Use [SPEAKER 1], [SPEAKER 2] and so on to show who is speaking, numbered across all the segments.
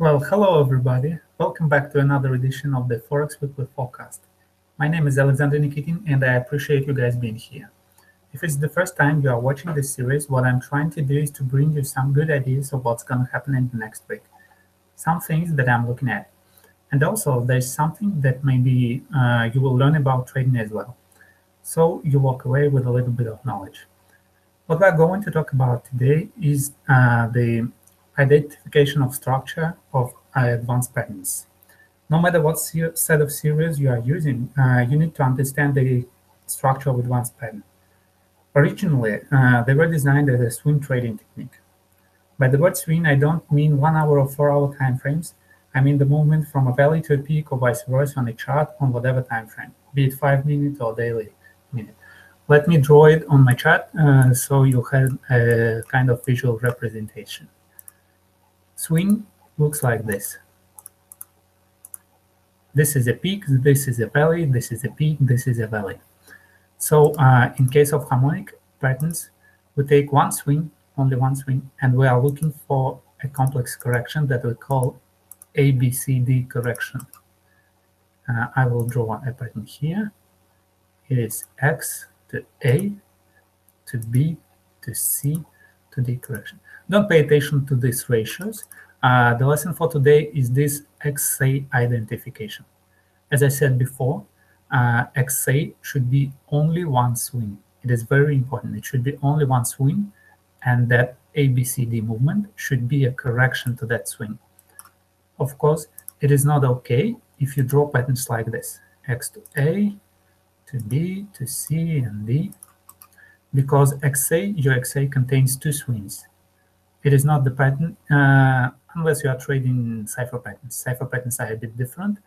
[SPEAKER 1] Well, hello everybody. Welcome back to another edition of the Forex Weekly Forecast. My name is Alexander Nikitin and I appreciate you guys being here. If it's the first time you are watching this series, what I'm trying to do is to bring you some good ideas of what's going to happen in the next week. Some things that I'm looking at. And also there's something that maybe uh, you will learn about trading as well. So you walk away with a little bit of knowledge. What we're going to talk about today is uh, the identification of structure of advanced patterns. No matter what set of series you are using, uh, you need to understand the structure of advanced pattern. Originally, uh, they were designed as a swing trading technique. By the word swing, I don't mean one hour or four hour time frames. I mean the movement from a valley to a peak or vice versa on a chart on whatever time frame, be it five minutes or daily minute. Let me draw it on my chart uh, so you have a kind of visual representation. Swing looks like this. This is a peak, this is a valley, this is a peak, this is a valley. So uh, in case of harmonic patterns, we take one swing, only one swing, and we are looking for a complex correction that we call ABCD correction. Uh, I will draw a pattern here. It is X to A to B to C to D correction. Don't pay attention to these ratios. Uh, the lesson for today is this XA identification. As I said before, uh, XA should be only one swing. It is very important. It should be only one swing, and that ABCD movement should be a correction to that swing. Of course, it is not okay if you draw patterns like this, X to A, to B, to C, and D, because XA, your XA contains two swings. It is not the pattern uh, unless you are trading cypher patterns. Cypher patterns are a bit different.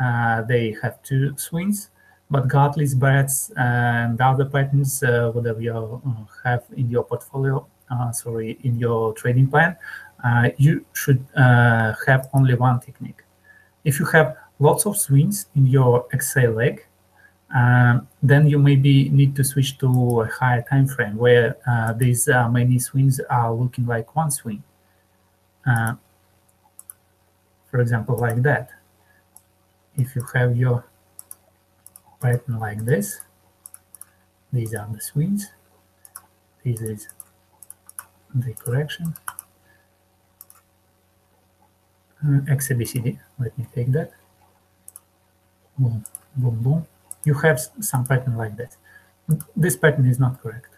[SPEAKER 1] Uh, they have two swings, but Gartley's Barrett's and other patterns, uh, whatever you uh, have in your portfolio, uh, sorry, in your trading plan, uh, you should have only one technique. If you have lots of swings in your XA leg, um, then you maybe need to switch to a higher time frame where uh, these uh, many swings are looking like one swing. Uh, for example, like that. If you have your pattern like this, these are the swings, this is the correction, uh, XABCD, let me take that, boom, boom, boom, you have some pattern like this. This pattern is not correct.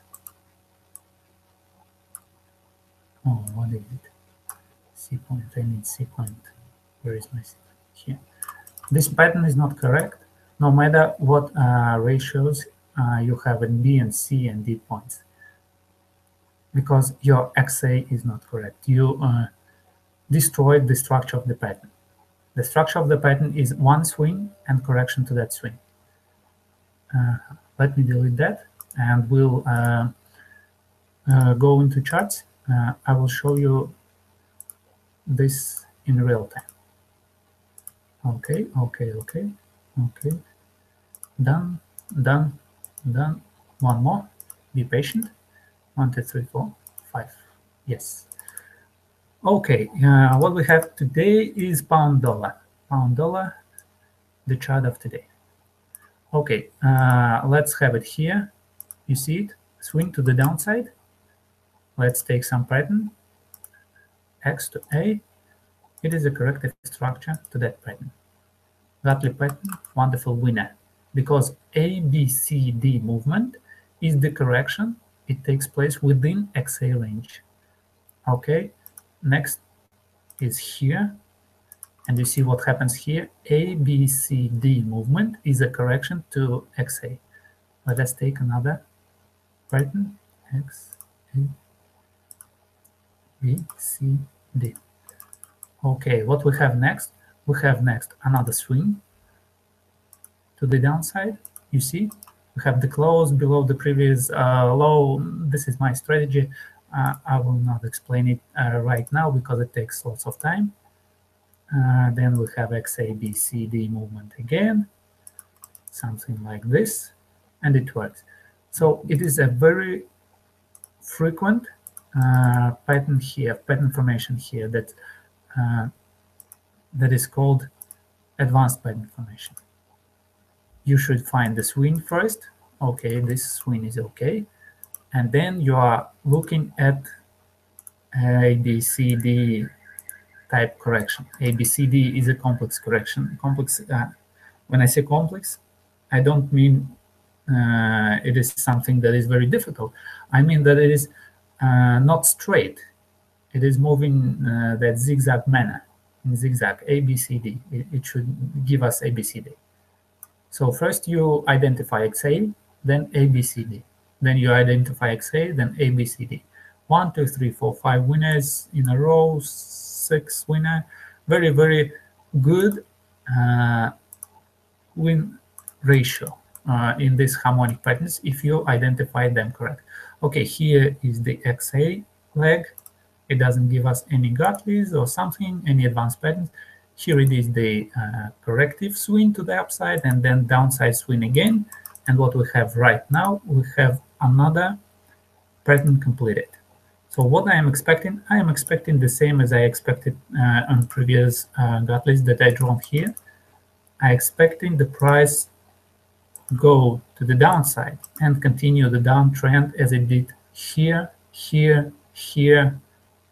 [SPEAKER 1] Oh, what is it? C point, I need C point. Where is my C point? Here. This pattern is not correct, no matter what uh, ratios uh, you have in B and C and D points. Because your XA is not correct. You uh, destroyed the structure of the pattern. The structure of the pattern is one swing and correction to that swing. Uh, let me delete that and we'll uh, uh, go into charts. I will show you this in real time. Okay, okay, okay, okay. Done, done, done. One more. Be patient. One, two, three, four, five. Yes. Okay, uh, what we have today is pound dollar. Pound dollar, the chart of today. Okay, uh, let's have it here. You see it? Swing to the downside. Let's take some pattern. X to A. It is a corrective structure to that pattern. Gartley pattern, wonderful winner. Because A, B, C, D movement is the correction. It takes place within XA range. Okay, next is here and you see what happens here. A, B, C, D movement is a correction to XA. Let us take another pattern. X, A, B, C, D. Okay, what we have next? We have next another swing to the downside. You see, we have the close below the previous uh, low. This is my strategy. Uh, I will not explain it uh, right now because it takes lots of time. Uh, then we have XABCD movement again, something like this, and it works. So it is a very frequent uh, pattern here, pattern formation here that uh, that is called advanced pattern information. You should find the swing first. Okay, this swing is okay. And then you are looking at ABCD type correction. ABCD is a complex correction. Complex. Uh, when I say complex, I don't mean uh, it is something that is very difficult. I mean that it is uh, not straight. It is moving uh, that zigzag manner, in zigzag, ABCD. It, it should give us ABCD. So first you identify XA, then ABCD. Then you identify XA, then ABCD. One, two, three, four, five winners in a row, six winner. Very, very good uh, win ratio uh, in these harmonic patterns if you identify them correct. Okay, here is the XA leg. It doesn't give us any Gartleys or something, any advanced patterns. Here it is the uh, corrective swing to the upside and then downside swing again. And what we have right now, we have another pattern completed. So what I am expecting, I am expecting the same as I expected uh, on previous uh, Gartleys that I drawn here. I expecting the price go to the downside and continue the downtrend as it did here, here, here.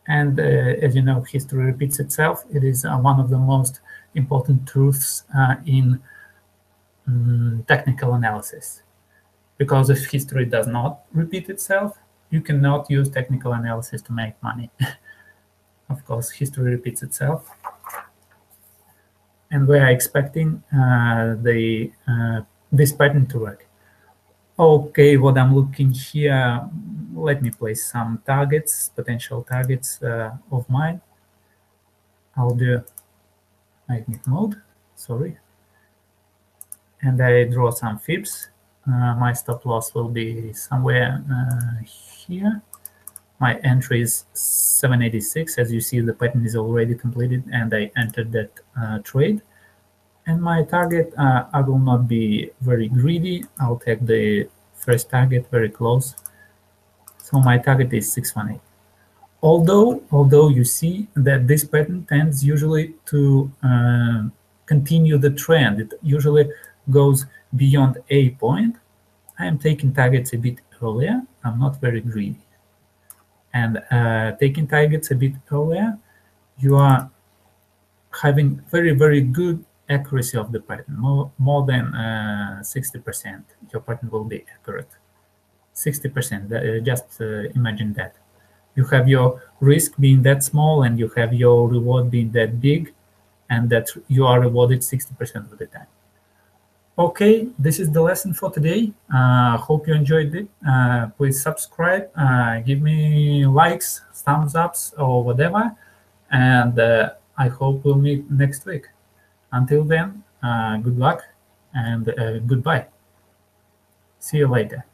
[SPEAKER 1] And uh, as you know, history repeats itself. It is uh, one of the most important truths uh, in um, technical analysis. Because if history does not repeat itself, you cannot use technical analysis to make money. of course, history repeats itself. And we are expecting uh, the uh, this pattern to work. Okay, what I'm looking here, let me place some targets, potential targets uh, of mine. I'll do magnet mode, sorry. And I draw some fibs. Uh, my stop loss will be somewhere uh, here. My entry is 786. As you see, the pattern is already completed and I entered that uh, trade. And my target, I will not be very greedy. I'll take the first target very close. So my target is 618. Although, although you see that this pattern tends usually to uh, continue the trend, it usually goes beyond a point. I am taking targets a bit earlier. I'm not very greedy. And uh, taking targets a bit earlier, you are having very, very good accuracy of the pattern, more, more than 60%, uh, your pattern will be accurate. 60%, uh, just uh, imagine that. You have your risk being that small and you have your reward being that big and that you are rewarded 60% of the time. Okay, this is the lesson for today. Uh, hope you enjoyed it. Uh, please subscribe, uh, give me likes, thumbs ups, or whatever. And I hope we'll meet next week. Until then, uh, good luck and uh, goodbye. See you later.